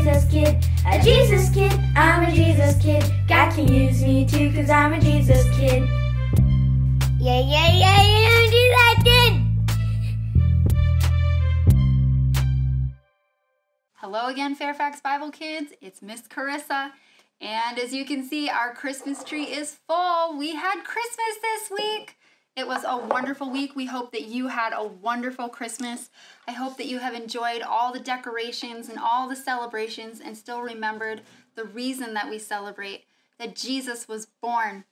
Jesus kid, a Jesus kid, I'm a Jesus kid. God can use me too, cause I'm a Jesus kid. Yeah, yeah, yeah, yeah, Jesus kid. Hello again, Fairfax Bible Kids. It's Miss Carissa. And as you can see, our Christmas tree is full. We had Christmas this week. It was a wonderful week. We hope that you had a wonderful Christmas. I hope that you have enjoyed all the decorations and all the celebrations and still remembered the reason that we celebrate that Jesus was born.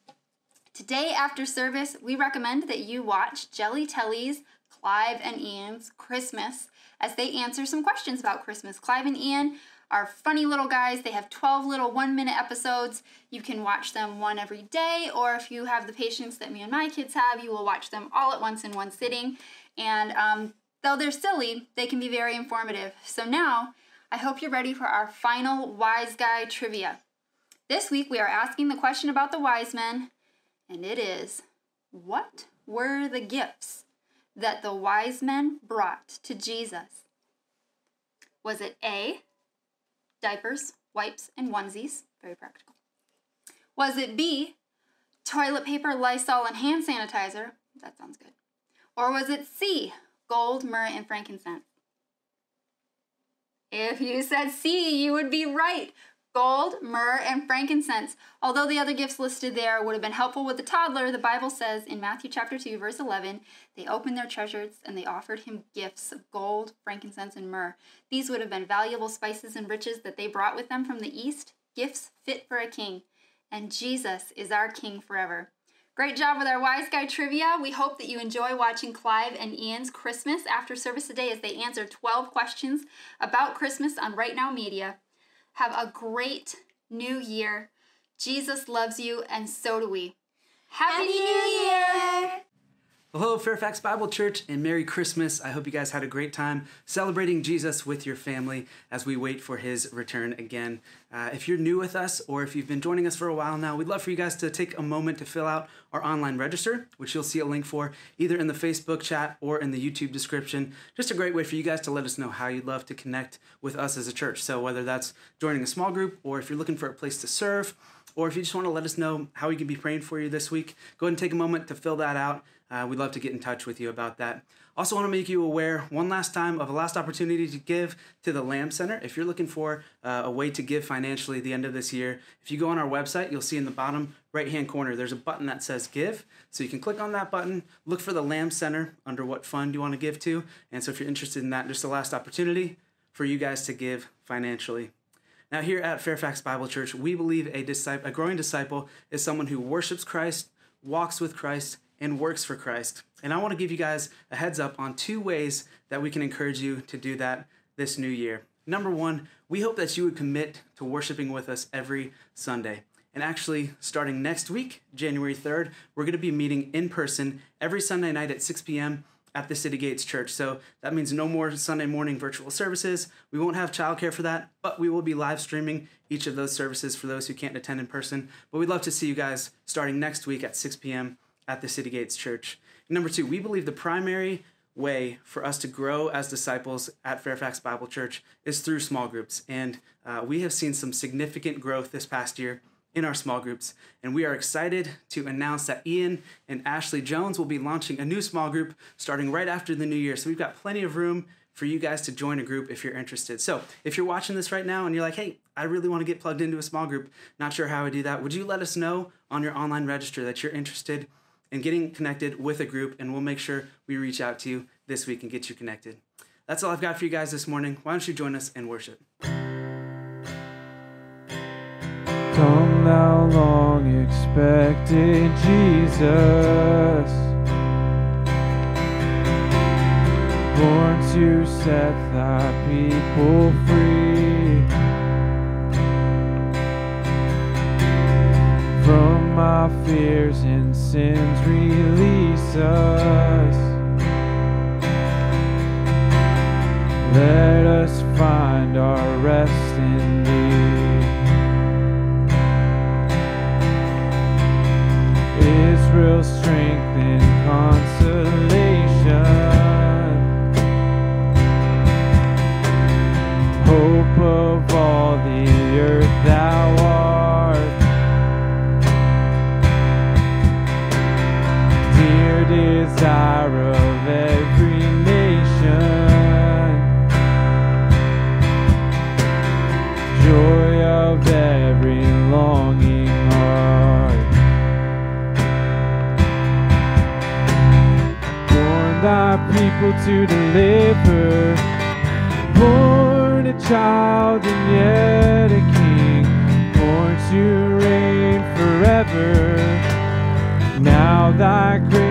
Today, after service, we recommend that you watch Jelly Telly's Clive and Ian's Christmas as they answer some questions about Christmas. Clive and Ian are funny little guys. They have 12 little one minute episodes. You can watch them one every day, or if you have the patience that me and my kids have, you will watch them all at once in one sitting. And um, though they're silly, they can be very informative. So now, I hope you're ready for our final Wise Guy trivia. This week we are asking the question about the wise men, and it is What were the gifts that the wise men brought to Jesus? Was it A, diapers, wipes, and onesies? Very practical. Was it B, toilet paper, Lysol, and hand sanitizer? That sounds good. Or was it C, gold, myrrh, and frankincense? If you said C, you would be right. Gold, myrrh, and frankincense. Although the other gifts listed there would have been helpful with the toddler, the Bible says in Matthew chapter 2, verse 11, they opened their treasures and they offered him gifts of gold, frankincense, and myrrh. These would have been valuable spices and riches that they brought with them from the east, gifts fit for a king. And Jesus is our king forever. Great job with our Wise Guy trivia. We hope that you enjoy watching Clive and Ian's Christmas after service today as they answer 12 questions about Christmas on Right Now Media. Have a great new year. Jesus loves you, and so do we. Happy, Happy New Year! Hello, Fairfax Bible Church, and Merry Christmas. I hope you guys had a great time celebrating Jesus with your family as we wait for his return again. Uh, if you're new with us or if you've been joining us for a while now, we'd love for you guys to take a moment to fill out our online register, which you'll see a link for either in the Facebook chat or in the YouTube description. Just a great way for you guys to let us know how you'd love to connect with us as a church. So, whether that's joining a small group or if you're looking for a place to serve, or if you just want to let us know how we can be praying for you this week, go ahead and take a moment to fill that out. Uh, we'd love to get in touch with you about that. Also, want to make you aware one last time of a last opportunity to give to the Lamb Center. If you're looking for uh, a way to give financially at the end of this year, if you go on our website, you'll see in the bottom right hand corner there's a button that says Give. So you can click on that button, look for the Lamb Center under what fund you want to give to. And so if you're interested in that, just the last opportunity for you guys to give financially. Now, here at Fairfax Bible Church, we believe a, disciple, a growing disciple is someone who worships Christ, walks with Christ, and works for Christ. And I want to give you guys a heads up on two ways that we can encourage you to do that this new year. Number one, we hope that you would commit to worshiping with us every Sunday. And actually, starting next week, January 3rd, we're going to be meeting in person every Sunday night at 6 p.m. at the City Gates Church. So that means no more Sunday morning virtual services. We won't have childcare for that, but we will be live streaming each of those services for those who can't attend in person. But we'd love to see you guys starting next week at 6 p.m. at the City Gates Church. Number two, we believe the primary way for us to grow as disciples at Fairfax Bible Church is through small groups. And uh, we have seen some significant growth this past year in our small groups. And we are excited to announce that Ian and Ashley Jones will be launching a new small group starting right after the new year. So we've got plenty of room for you guys to join a group if you're interested. So if you're watching this right now and you're like, hey, I really want to get plugged into a small group, not sure how I do that, would you let us know on your online register that you're interested in getting connected with a group? And we'll make sure we reach out to you this week and get you connected. That's all I've got for you guys this morning. Why don't you join us in worship? Come thou long expected Jesus, born to set thy people free our fears and sins. Release us. Let us find our rest in thee. Israel's strength and consolation, hope of all the earth thou art. of every nation, joy of every longing heart. Born thy people to deliver, born a child and yet a king, born to reign forever. Now thy grace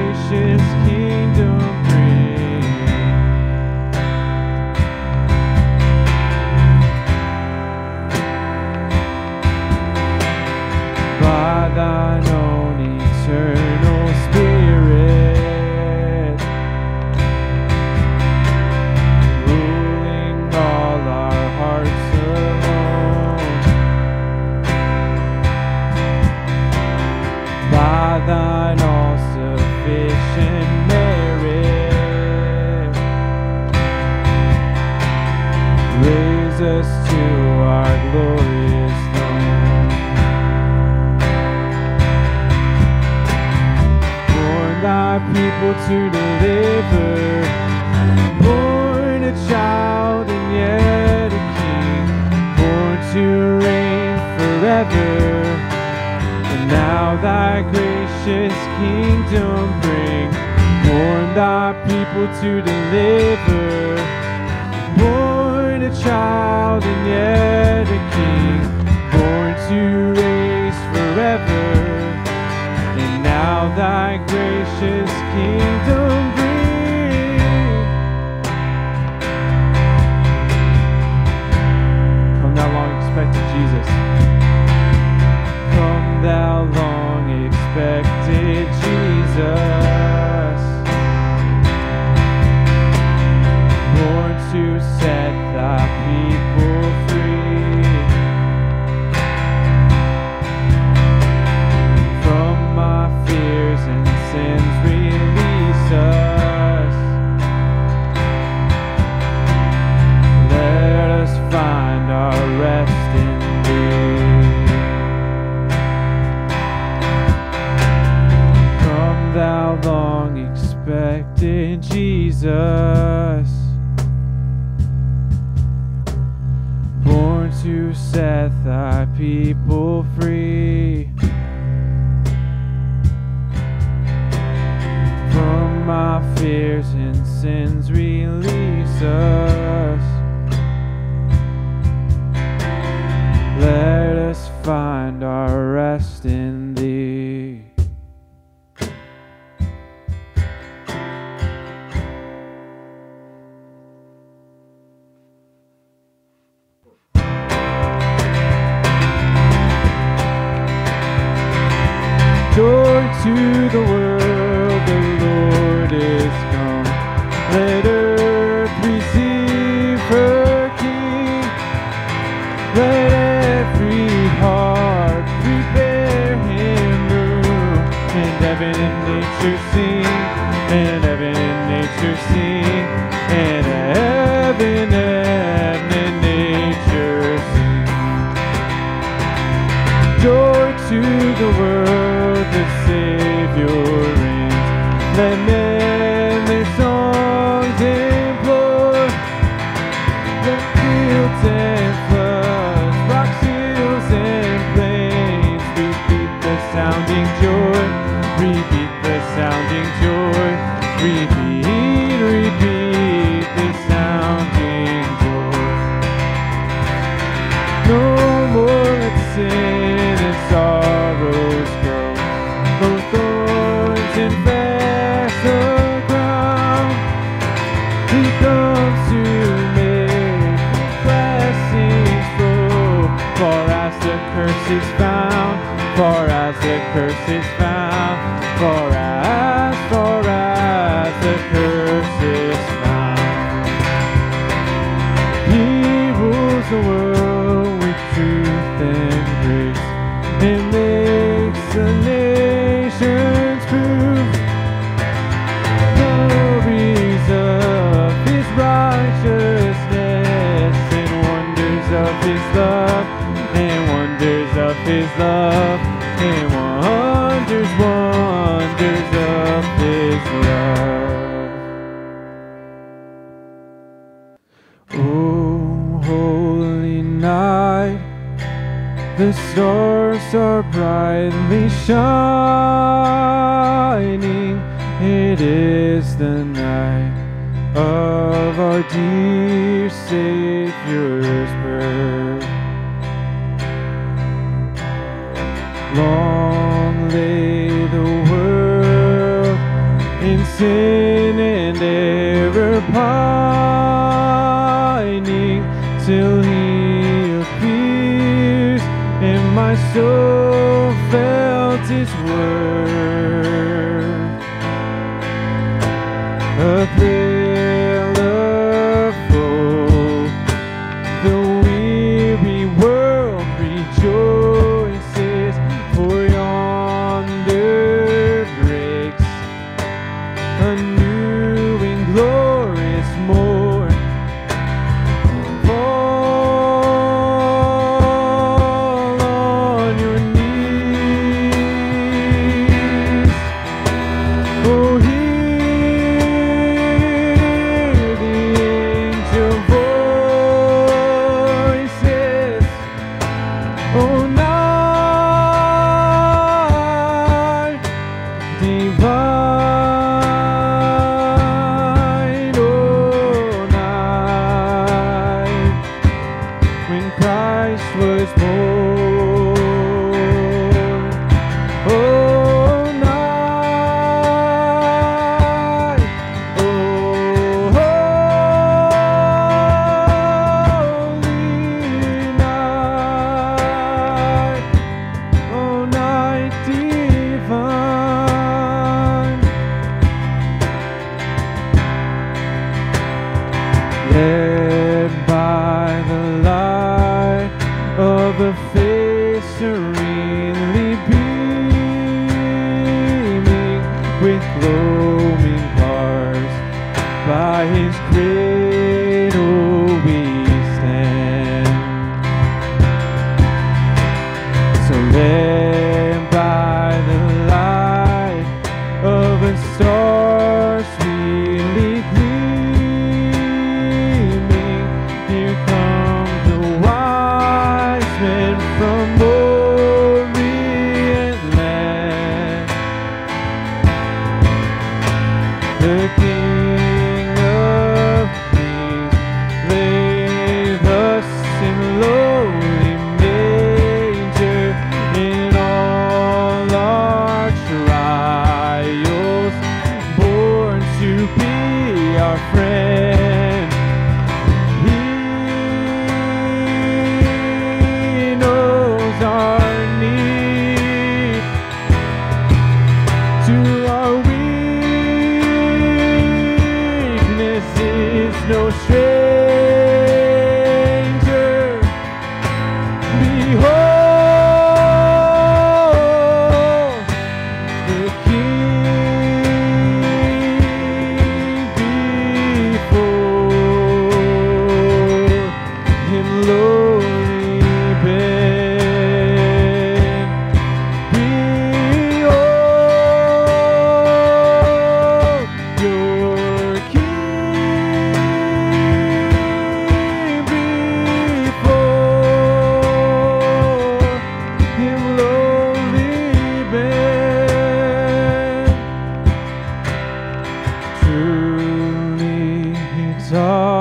my soul felt its worth. A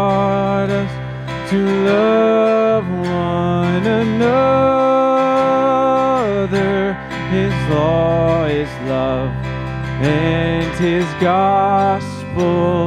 taught us to love one another. His law is love, and His gospel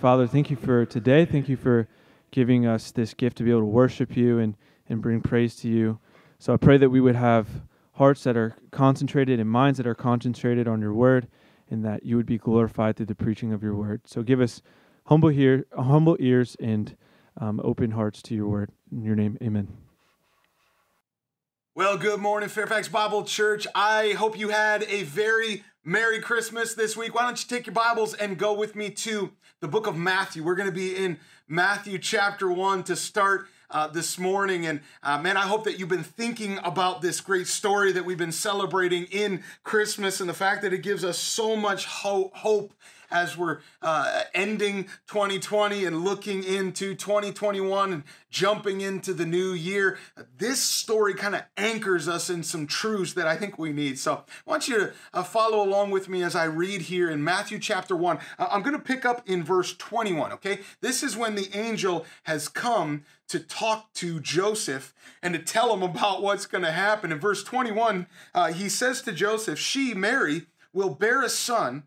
Father, thank you for today. Thank you for giving us this gift to be able to worship you and, and bring praise to you. So I pray that we would have hearts that are concentrated and minds that are concentrated on your word and that you would be glorified through the preaching of your word. So give us humble, hear, humble ears and um, open hearts to your word. In your name, amen. Well, good morning, Fairfax Bible Church. I hope you had a very Merry Christmas this week. Why don't you take your Bibles and go with me to the book of Matthew? We're going to be in Matthew chapter 1 to start uh, this morning. And uh, man, I hope that you've been thinking about this great story that we've been celebrating in Christmas and the fact that it gives us so much ho- hope as we're uh, ending 2020 and looking into 2021 and jumping into the new year. This story kind of anchors us in some truths that I think we need. So I want you to uh, follow along with me as I read here in Matthew chapter 1. Uh, I'm going to pick up in verse 21, okay? This is when the angel has come to talk to Joseph and to tell him about what's going to happen. In verse 21, uh, he says to Joseph, She, Mary, will bear a son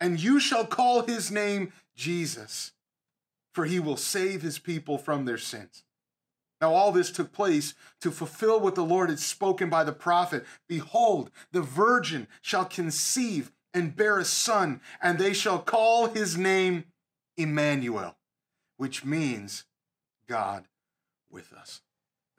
and you shall call his name Jesus, for he will save his people from their sins. Now, all this took place to fulfill what the Lord had spoken by the prophet Behold, the virgin shall conceive and bear a son, and they shall call his name Emmanuel, which means God with us.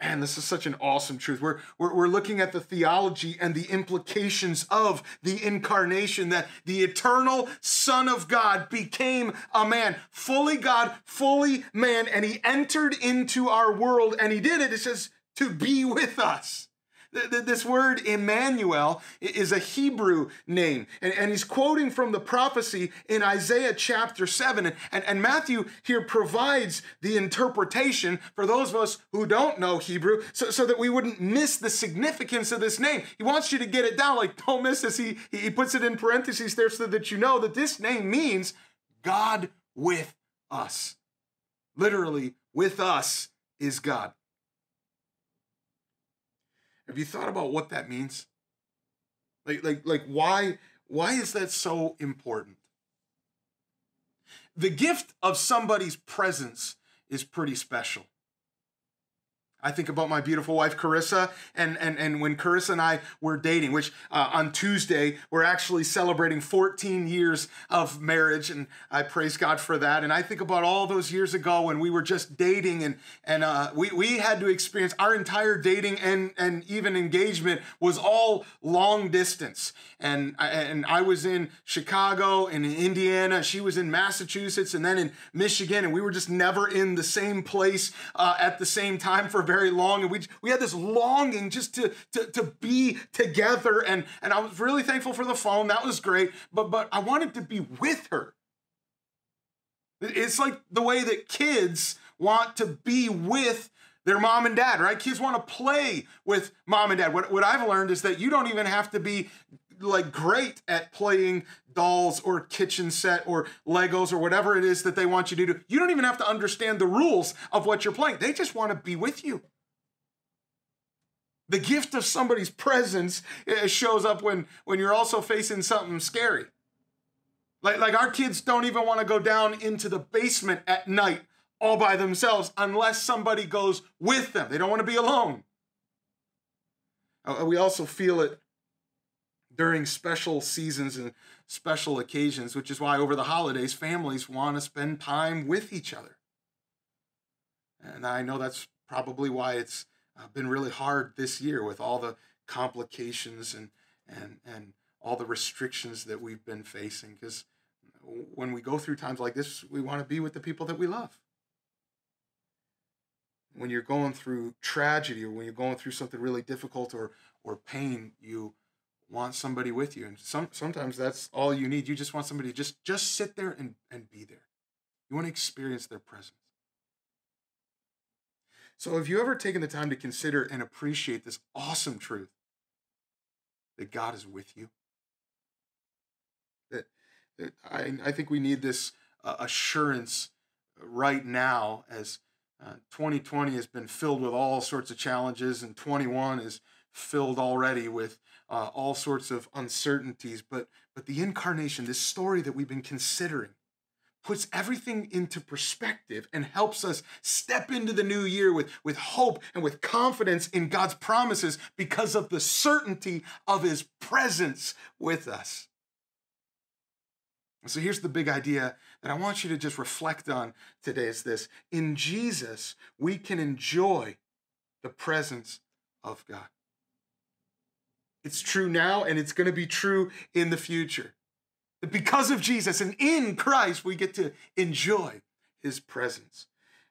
Man, this is such an awesome truth. We're, we're, we're looking at the theology and the implications of the incarnation that the eternal Son of God became a man, fully God, fully man, and he entered into our world and he did it, it says, to be with us. This word Emmanuel is a Hebrew name, and, he's quoting from the prophecy in Isaiah chapter 7. And, and Matthew here provides the interpretation for those of us who don't know Hebrew so, so that we wouldn't miss the significance of this name. He wants you to get it down, like, don't miss this. He, he puts it in parentheses there so that you know that this name means God with us. Literally, with us is God. Have you thought about what that means? Like, like, like why, why is that so important? The gift of somebody's presence is pretty special. I think about my beautiful wife Carissa, and and and when Carissa and I were dating, which uh, on Tuesday we're actually celebrating 14 years of marriage, and I praise God for that. And I think about all those years ago when we were just dating, and and uh, we we had to experience our entire dating and and even engagement was all long distance. And I, and I was in Chicago and in Indiana, she was in Massachusetts, and then in Michigan, and we were just never in the same place uh, at the same time for very long. And we, we had this longing just to, to, to be together. And, and I was really thankful for the phone. That was great. But, but I wanted to be with her. It's like the way that kids want to be with their mom and dad, right? Kids want to play with mom and dad. What, what I've learned is that you don't even have to be like great at playing dolls or kitchen set or Legos or whatever it is that they want you to do. You don't even have to understand the rules of what you're playing. They just want to be with you. The gift of somebody's presence eh, shows up when, when you're also facing something scary. Like, like our kids don't even want to go down into the basement at night all by themselves unless somebody goes with them. They don't want to be alone. Uh, we also feel it during special seasons and special occasions, which is why over the holidays, families want to spend time with each other. And I know that's probably why it's uh, been really hard this year with all the complications and, and, and all the restrictions that we've been facing. Because when we go through times like this, we want to be with the people that we love. When you're going through tragedy or when you're going through something really difficult or, or pain, you want somebody with you. And some, sometimes that's all you need. You just want somebody to just, just sit there and, and be there. You want to experience their presence. So, have you ever taken the time to consider and appreciate this awesome truth that God is with you? That, that I, I think we need this uh, assurance right now as uh, 2020 has been filled with all sorts of challenges and 21 is filled already with uh, all sorts of uncertainties. But, but the incarnation, this story that we've been considering, puts everything into perspective and helps us step into the new year with, with hope and with confidence in God's promises because of the certainty of his presence with us. So here's the big idea that I want you to just reflect on today is this. In Jesus, we can enjoy the presence of God. It's true now and it's going to be true in the future. Because of Jesus and in Christ, we get to enjoy his presence.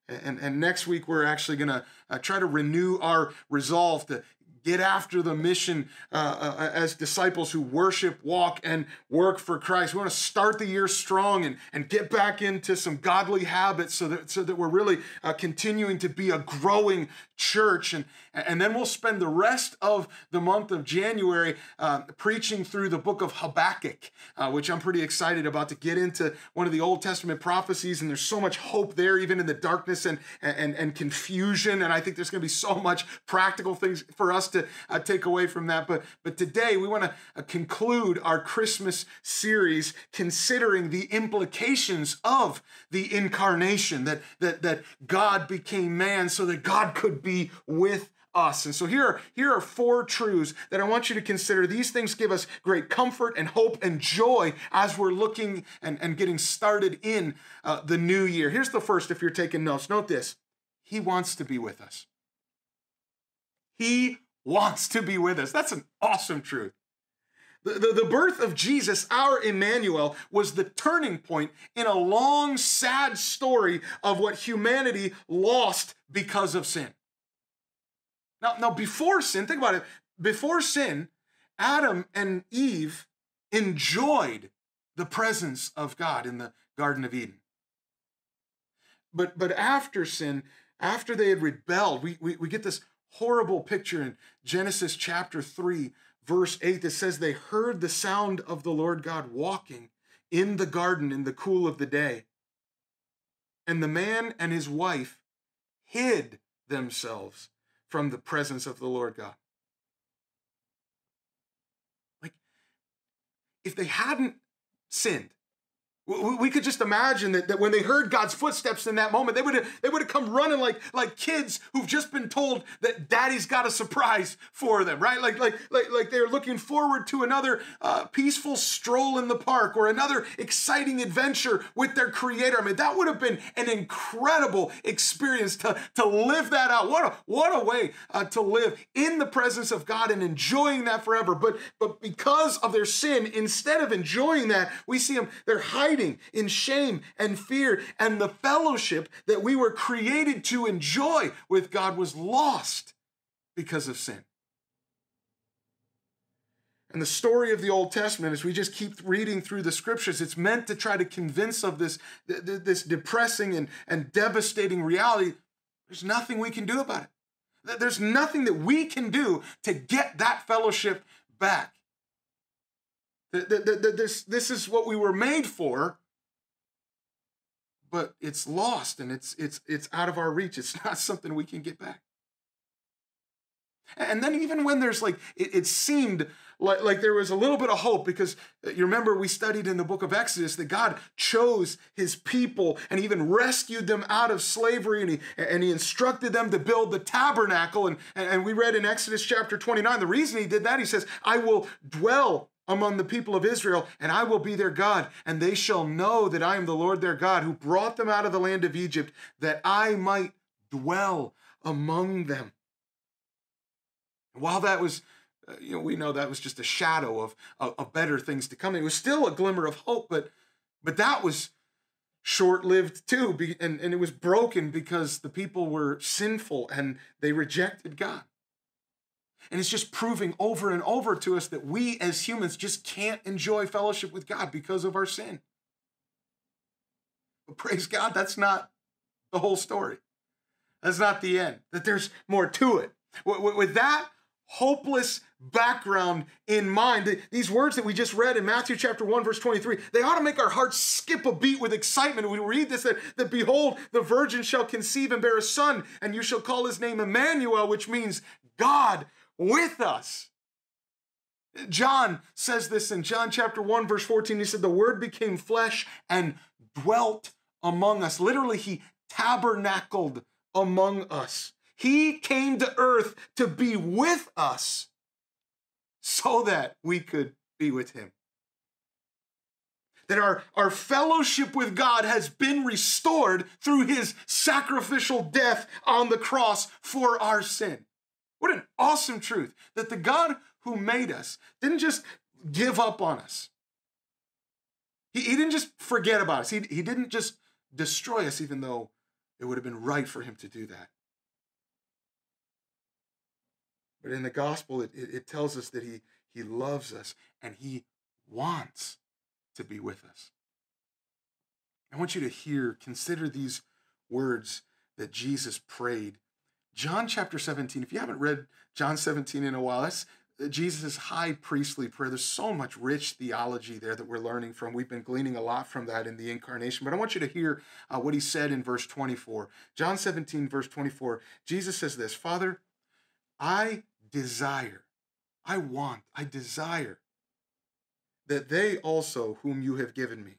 And, and next week, we're actually going to uh, try to renew our resolve to get after the mission uh, uh, as disciples who worship, walk, and work for Christ. We want to start the year strong and, and get back into some godly habits so that, so that we're really uh, continuing to be a growing church. And, and then we'll spend the rest of the month of January uh, preaching through the book of Habakkuk, uh, which I'm pretty excited about to get into one of the Old Testament prophecies. And there's so much hope there, even in the darkness and, and, and confusion. And I think there's going to be so much practical things for us to uh, take away from that. But, but today we want to uh, conclude our Christmas series considering the implications of the incarnation, that, that, that God became man so that God could be with us. And so here are, here are four truths that I want you to consider. These things give us great comfort and hope and joy as we're looking and, and getting started in uh, the new year. Here's the first if you're taking notes. Note this He wants to be with us. He wants to be with us. That's an awesome truth. The, the, the, birth of Jesus, our Emmanuel, was the turning point in a long, sad story of what humanity lost because of sin. Now, now, before sin, think about it. Before sin, Adam and Eve enjoyed the presence of God in the Garden of Eden. But, but after sin, after they had rebelled, we, we, we get this horrible picture in Genesis chapter 3, verse 8 that says, They heard the sound of the Lord God walking in the garden in the cool of the day. And the man and his wife hid themselves from the presence of the Lord God. Like, if they hadn't sinned, we could just imagine that, that when they heard God's footsteps in that moment, they would have they would have come running like like kids who've just been told that Daddy's got a surprise for them, right? Like like like like they're looking forward to another uh, peaceful stroll in the park or another exciting adventure with their Creator. I mean, that would have been an incredible experience to to live that out. What a what a way uh, to live in the presence of God and enjoying that forever. But but because of their sin, instead of enjoying that, we see them they're hiding hiding in shame and fear, and the fellowship that we were created to enjoy with God was lost because of sin. And the story of the Old Testament, as we just keep reading through the scriptures, it's meant to try to convince of this, this depressing and, and devastating reality. There's nothing we can do about it. There's nothing that we can do to get that fellowship back. This, this is what we were made for, but it's lost and it's, it's, it's out of our reach. It's not something we can get back. And then even when there's like, it, it, seemed like, like there was a little bit of hope because uh, you remember we studied in the book of Exodus that God chose his people and even rescued them out of slavery and he, and he instructed them to build the tabernacle. And, and we read in Exodus chapter 29, the reason he did that, he says, I will dwell among the people of Israel, and I will be their God, and they shall know that I am the Lord their God who brought them out of the land of Egypt, that I might dwell among them. While that was, uh, you know, we know that was just a shadow of, of, of better things to come. It was still a glimmer of hope, but but that was short-lived too, and, and it was broken because the people were sinful and they rejected God. And it's just proving over and over to us that we as humans just can't enjoy fellowship with God because of our sin. But praise God, that's not the whole story. That's not the end, that there's more to it. With that hopeless background in mind, these words that we just read in Matthew chapter 1, verse 23, they ought to make our hearts skip a beat with excitement. We read this that, that behold, the virgin shall conceive and bear a son, and you shall call his name Emmanuel, which means God with us. John says this in John chapter 1, verse 14. He said, The word became flesh and dwelt among us. Literally, he tabernacled among us. He came to earth to be with us so that we could be with him. That our, our fellowship with God has been restored through his sacrificial death on the cross for our sin. What an awesome truth that the God who made us didn't just give up on us. He, he didn't just forget about us. He, he didn't just destroy us, even though it would have been right for him to do that. But in the gospel, it, it, it tells us that he, he loves us and he wants to be with us. I want you to hear, consider these words that Jesus prayed. John chapter 17, if you haven't read John 17 in a while, that's Jesus' high priestly prayer. There's so much rich theology there that we're learning from. We've been gleaning a lot from that in the incarnation. But I want you to hear uh, what he said in verse 24. John 17, verse 24. Jesus says this Father, I desire, I want, I desire that they also, whom you have given me,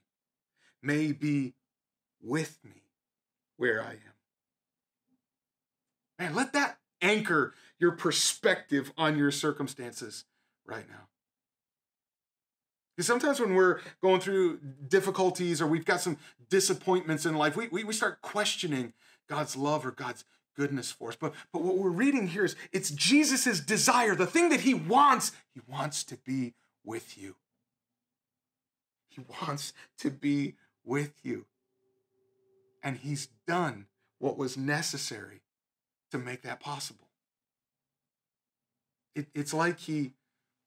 may be with me where I am. Man, let that anchor your perspective on your circumstances right now. Because sometimes when we're going through difficulties or we've got some disappointments in life, we, we, we start questioning God's love or God's goodness for us. But, but what we're reading here is it's Jesus' desire, the thing that he wants. He wants to be with you. He wants to be with you. And he's done what was necessary to make that possible. It, it's like he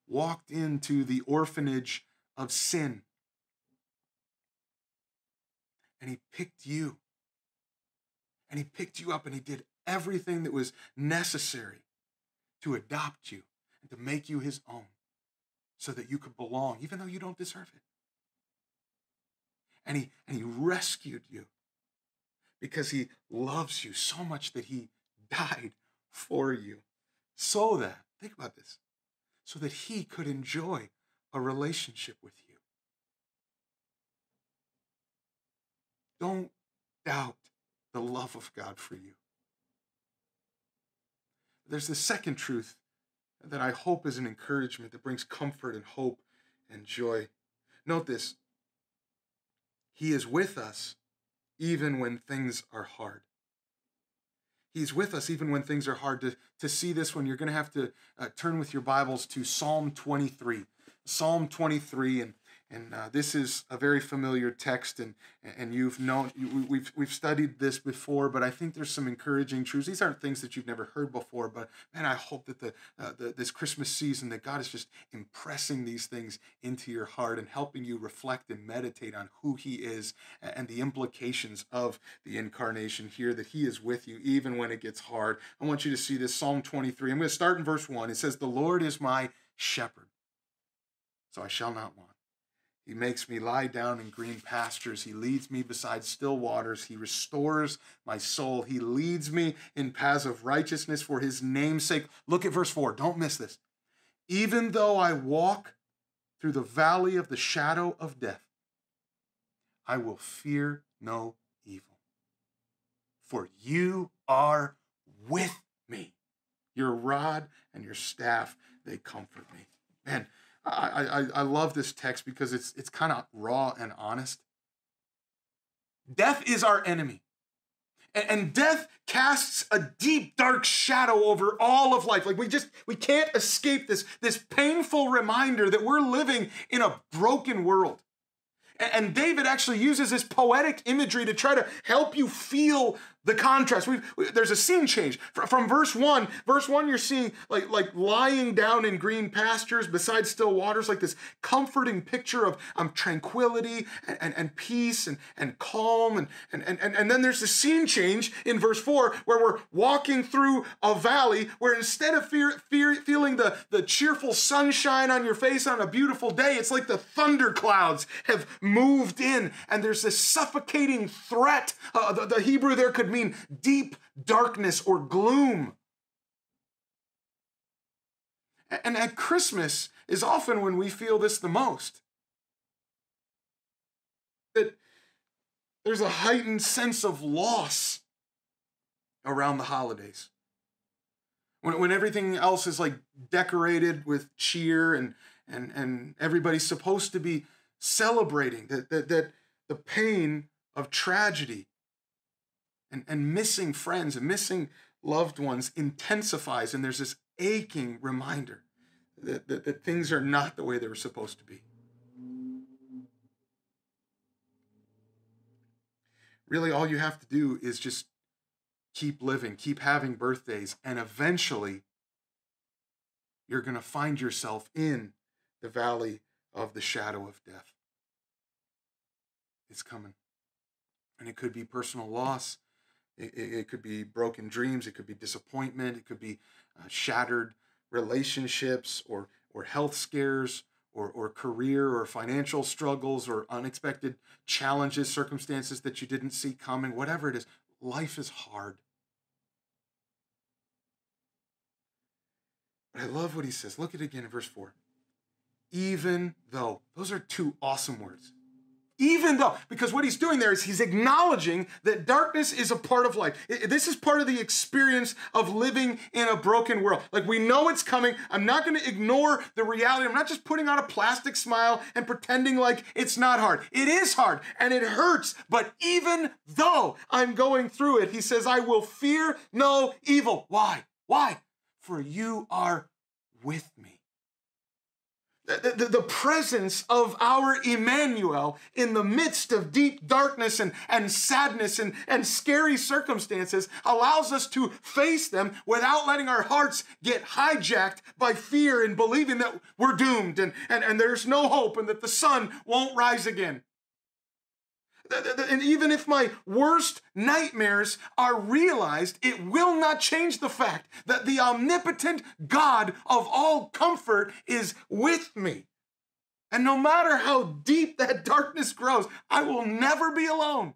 walked into the orphanage of sin and he picked you. And he picked you up and he did everything that was necessary to adopt you and to make you his own so that you could belong, even though you don't deserve it. And he, and he rescued you because he loves you so much that he died for you so that, think about this, so that he could enjoy a relationship with you. Don't doubt the love of God for you. There's the second truth that I hope is an encouragement that brings comfort and hope and joy. Note this He is with us even when things are hard. He's with us even when things are hard. To, to see this one, you're going to have to uh, turn with your Bibles to Psalm 23. Psalm 23, and and uh, this is a very familiar text, and and you've known we've we've studied this before, but I think there's some encouraging truths. These aren't things that you've never heard before, but man, I hope that the, uh, the this Christmas season that God is just impressing these things into your heart and helping you reflect and meditate on who He is and the implications of the incarnation here. That He is with you even when it gets hard. I want you to see this Psalm 23. I'm going to start in verse one. It says, "The Lord is my shepherd, so I shall not want." He makes me lie down in green pastures. He leads me beside still waters. He restores my soul. He leads me in paths of righteousness for his name's sake. Look at verse 4. Don't miss this. Even though I walk through the valley of the shadow of death, I will fear no evil. For you are with me. Your rod and your staff, they comfort me. Man, I, I, I love this text because it's, it's kind of raw and honest. Death is our enemy. And, and death casts a deep, dark shadow over all of life. Like we just, we can't escape this, this painful reminder that we're living in a broken world. And David actually uses this poetic imagery to try to help you feel the contrast. We, there's a scene change from verse one. Verse one, you're seeing like like lying down in green pastures beside still waters, like this comforting picture of um, tranquility and, and, and peace and, and calm. And, and, and, and then there's a scene change in verse four where we're walking through a valley where instead of fear, fear, feeling the, the cheerful sunshine on your face on a beautiful day, it's like the thunder clouds have moved in and there's this suffocating threat. Uh, the, the Hebrew there could mean deep darkness or gloom. And at Christmas is often when we feel this the most. That there's a heightened sense of loss around the holidays. When, when everything else is like decorated with cheer and, and, and everybody's supposed to be celebrating, that, that, that the pain of tragedy and, and missing friends and missing loved ones intensifies, and there's this aching reminder that, that, that things are not the way they were supposed to be. Really, all you have to do is just keep living, keep having birthdays, and eventually you're going to find yourself in the valley of the shadow of death. It's coming. And it could be personal loss, it, it, could be broken dreams, it could be disappointment, it could be uh, shattered relationships or, or health scares or, or career or financial struggles or unexpected challenges, circumstances that you didn't see coming, whatever it is. Life is hard. But I love what he says. Look at it again in verse 4. Even though, those are two awesome words. Even though, because what he's doing there is he's acknowledging that darkness is a part of life. This is part of the experience of living in a broken world. Like we know it's coming. I'm not going to ignore the reality. I'm not just putting on a plastic smile and pretending like it's not hard. It is hard and it hurts. But even though I'm going through it, he says, I will fear no evil. Why? Why? For you are with me the, the, presence of our Emmanuel in the midst of deep darkness and, and sadness and, and scary circumstances allows us to face them without letting our hearts get hijacked by fear and believing that we're doomed and, and, and there's no hope and that the sun won't rise again. And even if my worst nightmares are realized, it will not change the fact that the omnipotent God of all comfort is with me. And no matter how deep that darkness grows, I will never be alone.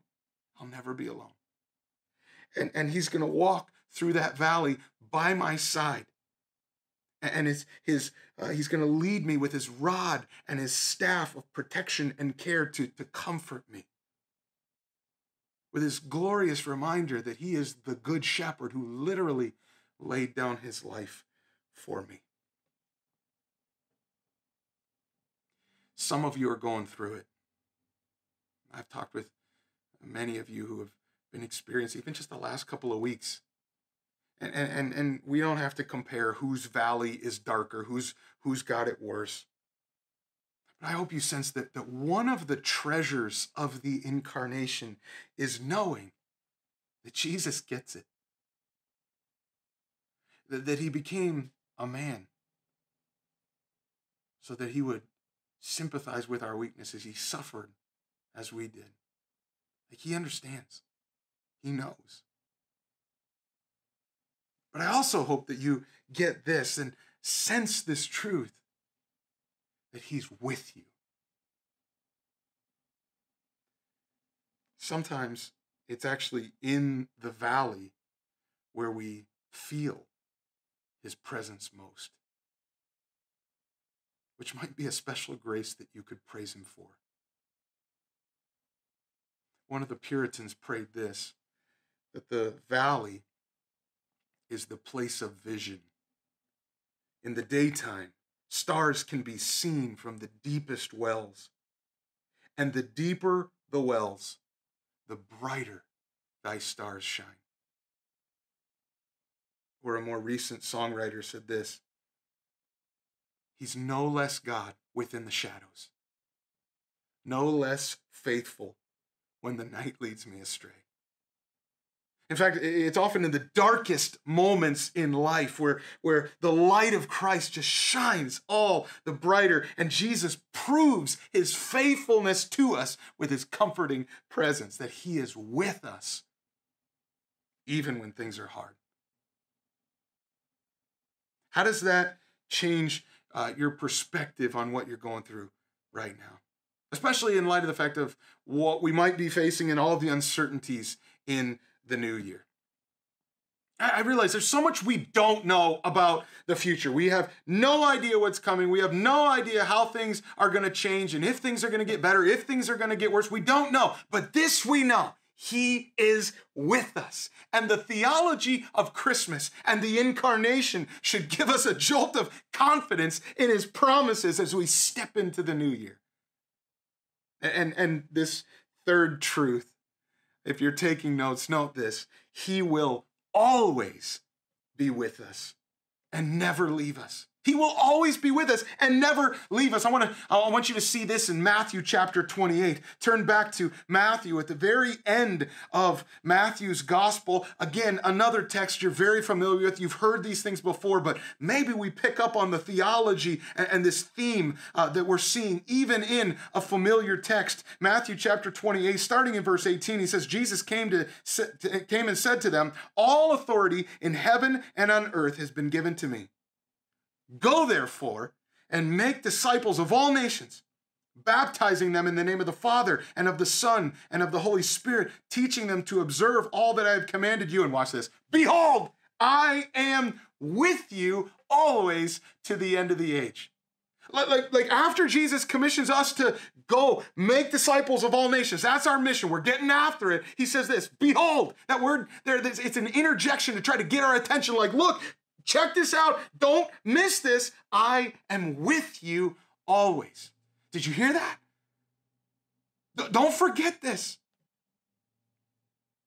I'll never be alone. And, and he's going to walk through that valley by my side. And his, his, uh, he's going to lead me with his rod and his staff of protection and care to, to comfort me with this glorious reminder that he is the good shepherd who literally laid down his life for me. Some of you are going through it. I've talked with many of you who have been experiencing even just the last couple of weeks. And, and, and we don't have to compare whose valley is darker, who's, who's got it worse. But I hope you sense that, that one of the treasures of the incarnation is knowing that Jesus gets it, that, that he became a man so that he would sympathize with our weaknesses. He suffered as we did. Like he understands, he knows. But I also hope that you get this and sense this truth that He's with you. Sometimes it's actually in the valley where we feel His presence most, which might be a special grace that you could praise Him for. One of the Puritans prayed this that the valley is the place of vision. In the daytime, Stars can be seen from the deepest wells. And the deeper the wells, the brighter thy stars shine. Or a more recent songwriter said this He's no less God within the shadows, no less faithful when the night leads me astray. In fact, it's often in the darkest moments in life where, where the light of Christ just shines all the brighter, and Jesus proves his faithfulness to us with his comforting presence, that he is with us even when things are hard. How does that change uh, your perspective on what you're going through right now? Especially in light of the fact of what we might be facing and all the uncertainties in the new year. I realize there's so much we don't know about the future. We have no idea what's coming. We have no idea how things are going to change and if things are going to get better, if things are going to get worse. We don't know. But this we know. He is with us. And the theology of Christmas and the incarnation should give us a jolt of confidence in his promises as we step into the new year. And, and this third truth, if you're taking notes, note this He will always be with us and never leave us. He will always be with us and never leave us. I want to I want you to see this in Matthew chapter 28. Turn back to Matthew at the very end of Matthew's gospel. Again, another text you're very familiar with. You've heard these things before, but maybe we pick up on the theology and, and this theme uh, that we're seeing even in a familiar text. Matthew chapter 28, starting in verse 18, he says, Jesus came to came and said to them, All authority in heaven and on earth has been given to me. Go therefore and make disciples of all nations, baptizing them in the name of the Father and of the Son and of the Holy Spirit, teaching them to observe all that I have commanded you. And watch this Behold, I am with you always to the end of the age. Like, like, like after Jesus commissions us to go make disciples of all nations, that's our mission. We're getting after it. He says this Behold, that word there, it's an interjection to try to get our attention. Like, look, Check this out. Don't miss this. I am with you always. Did you hear that? Don't forget this.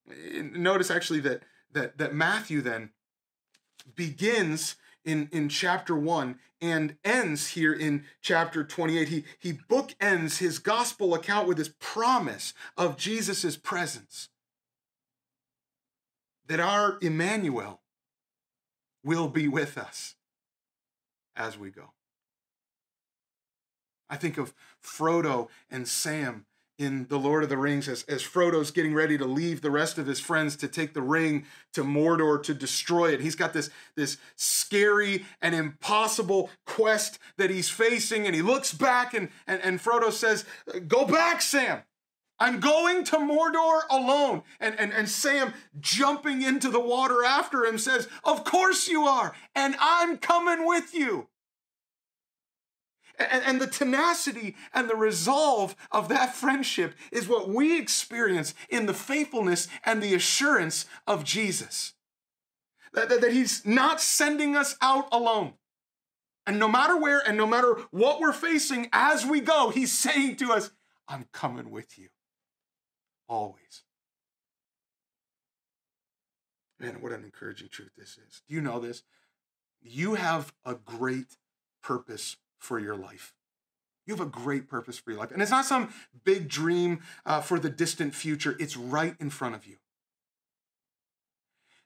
Notice actually that that that Matthew then begins in in chapter 1 and ends here in chapter 28 he he bookends his gospel account with this promise of Jesus' presence that our Emmanuel will be with us as we go. I think of Frodo and Sam in The Lord of the Rings as, as Frodo's getting ready to leave the rest of his friends to take the ring to Mordor to destroy it. He's got this, this scary and impossible quest that he's facing, and he looks back and, and, and Frodo says, Go back, Sam. I'm going to Mordor alone. And, and, and Sam, jumping into the water after him, says, Of course you are, and I'm coming with you. And, and the tenacity and the resolve of that friendship is what we experience in the faithfulness and the assurance of Jesus. That, that, that he's not sending us out alone. And no matter where and no matter what we're facing as we go, he's saying to us, I'm coming with you always. Man, what an encouraging truth this is. Do you know this? You have a great purpose for your life. You have a great purpose for your life. And it's not some big dream uh, for the distant future, it's right in front of you.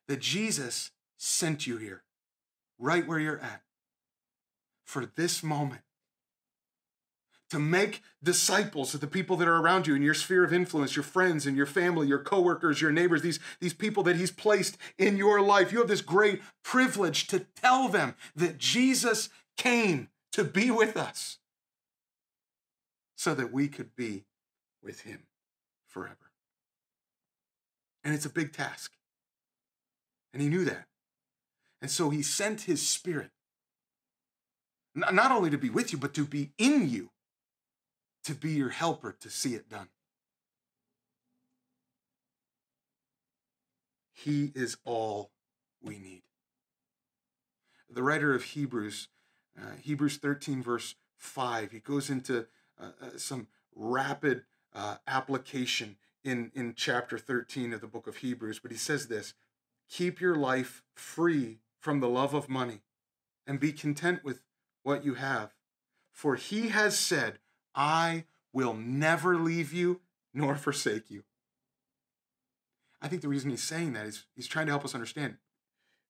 That Jesus sent you here, right where you're at, for this moment to make disciples of the people that are around you in your sphere of influence, your friends and your family, your coworkers, your neighbors, these, these people that he's placed in your life. You have this great privilege to tell them that Jesus came to be with us so that we could be with him forever. And it's a big task. And he knew that. And so he sent his spirit, not only to be with you, but to be in you to be your helper to see it done. He is all we need. The writer of Hebrews, uh, Hebrews 13, verse 5, he goes into uh, uh, some rapid uh, application in, in chapter 13 of the book of Hebrews, but he says this Keep your life free from the love of money and be content with what you have. For he has said, I will never leave you nor forsake you. I think the reason he's saying that is he's trying to help us understand.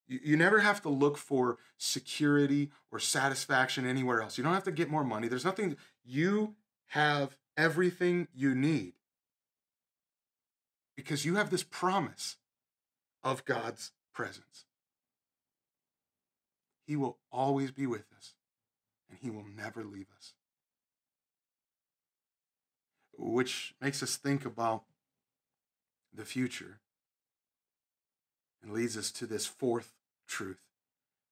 You, you never have to look for security or satisfaction anywhere else. You don't have to get more money. There's nothing, you have everything you need because you have this promise of God's presence. He will always be with us and he will never leave us which makes us think about the future. and leads us to this fourth truth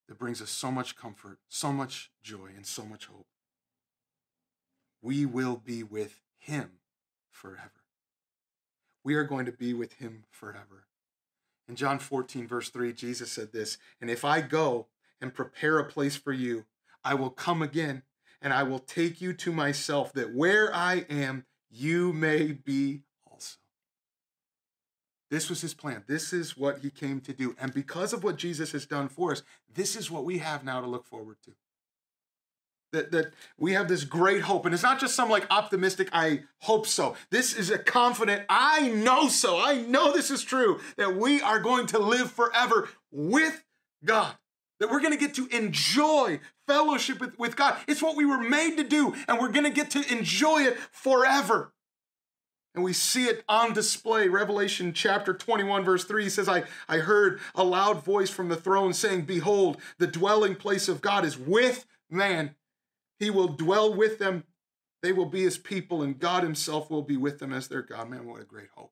that brings us so much comfort, so much joy, and so much hope. We will be with him forever. We are going to be with him forever. In John 14, verse 3, Jesus said this And if I go and prepare a place for you, I will come again and I will take you to myself, that where I am, you may be also. This was his plan. This is what he came to do. And because of what Jesus has done for us, this is what we have now to look forward to. That, that we have this great hope. And it's not just some like optimistic, I hope so. This is a confident, I know so. I know this is true, that we are going to live forever with God that we're going to get to enjoy fellowship with, with God. It's what we were made to do, and we're going to get to enjoy it forever. And we see it on display. Revelation chapter 21, verse 3 says, I, I heard a loud voice from the throne saying, Behold, the dwelling place of God is with man. He will dwell with them. They will be his people, and God himself will be with them as their God. Man, what a great hope.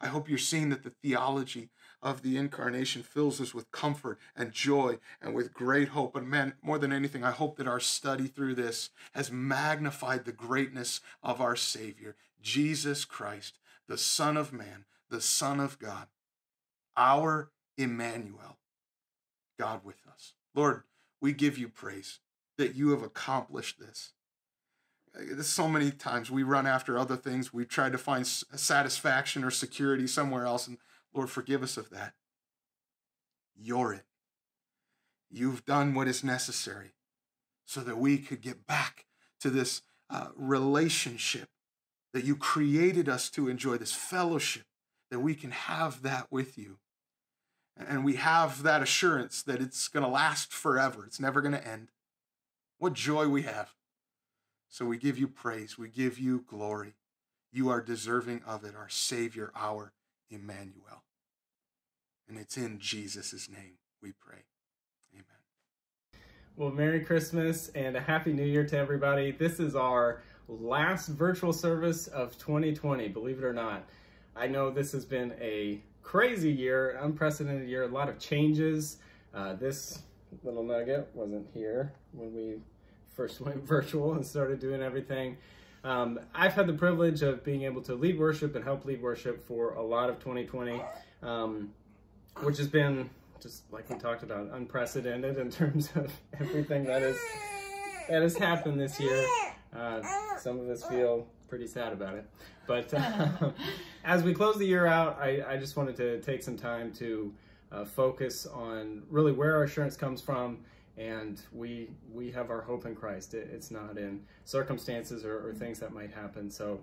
I hope you're seeing that the theology of the incarnation fills us with comfort and joy and with great hope. And man, more than anything, I hope that our study through this has magnified the greatness of our Savior, Jesus Christ, the Son of Man, the Son of God, our Emmanuel, God with us. Lord, we give you praise that you have accomplished this. So many times we run after other things. We try to find satisfaction or security somewhere else. And Lord, forgive us of that. You're it. You've done what is necessary so that we could get back to this uh, relationship that you created us to enjoy, this fellowship, that we can have that with you. And we have that assurance that it's going to last forever, it's never going to end. What joy we have. So we give you praise, we give you glory. You are deserving of it, our Savior, our Emmanuel. And it's in Jesus' name we pray. Amen. Well, Merry Christmas and a Happy New Year to everybody. This is our last virtual service of 2020, believe it or not. I know this has been a crazy year, unprecedented year, a lot of changes. Uh, this little nugget wasn't here when we first went virtual and started doing everything. Um, I've had the privilege of being able to lead worship and help lead worship for a lot of 2020. Um, which has been just like we talked about, unprecedented in terms of everything that has that has happened this year. Uh, some of us feel pretty sad about it, but uh, as we close the year out, I, I, just wanted to take some time to uh, focus on really where our assurance comes from, and we we have our hope in Christ. It, it's not in circumstances or, or things that might happen. So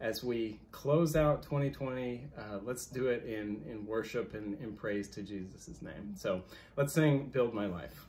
as we close out 2020, uh, let's do it in, in worship and in praise to Jesus' name. So let's sing Build My Life.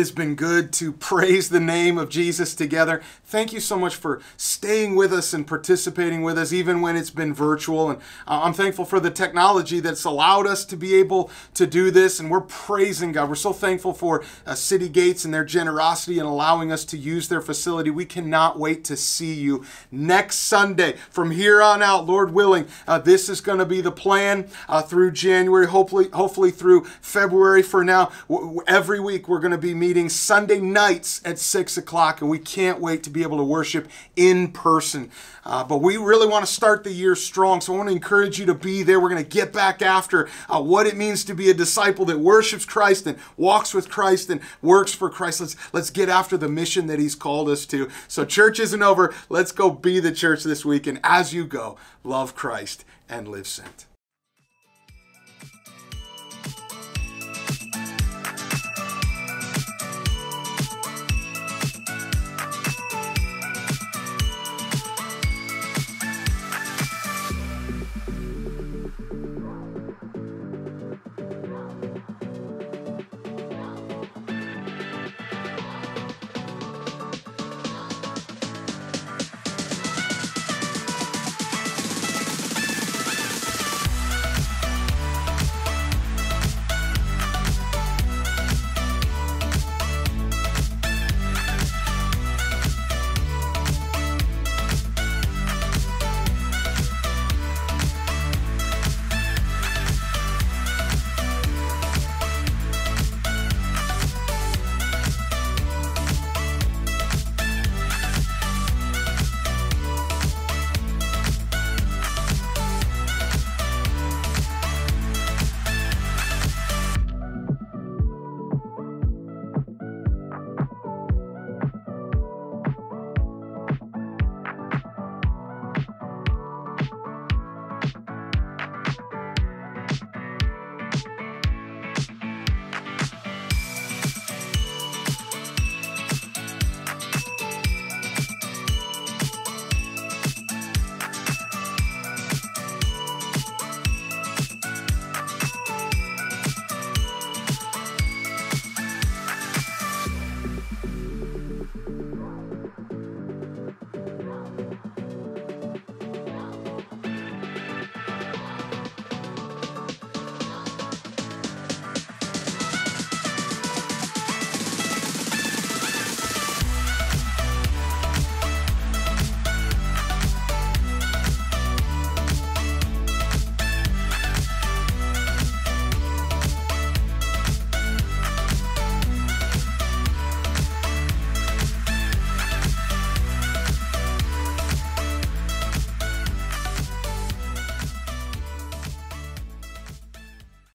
Has been good to praise the name of Jesus together. Thank you so much for staying with us and participating with us, even when it's been virtual. And uh, I'm thankful for the technology that's allowed us to be able to do this. And we're praising God. We're so thankful for uh, City Gates and their generosity in allowing us to use their facility. We cannot wait to see you next Sunday. From here on out, Lord willing, uh, this is going to be the plan uh, through January, hopefully, hopefully through February. For now, w- every week we're going to be meeting Sunday nights at 6 o'clock, and we can't wait to be able to worship in person. Uh, but we really want to start the year strong, so I want to encourage you to be there. We're going to get back after uh, what it means to be a disciple that worships Christ and walks with Christ and works for Christ. Let's, let's get after the mission that He's called us to. So, church isn't over. Let's go be the church this week, and as you go, love Christ and live sent.